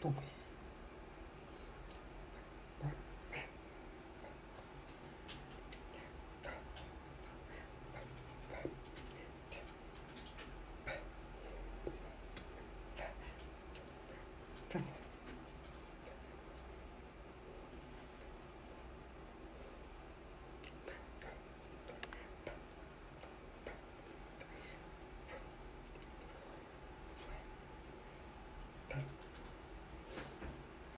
Тупый.